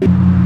you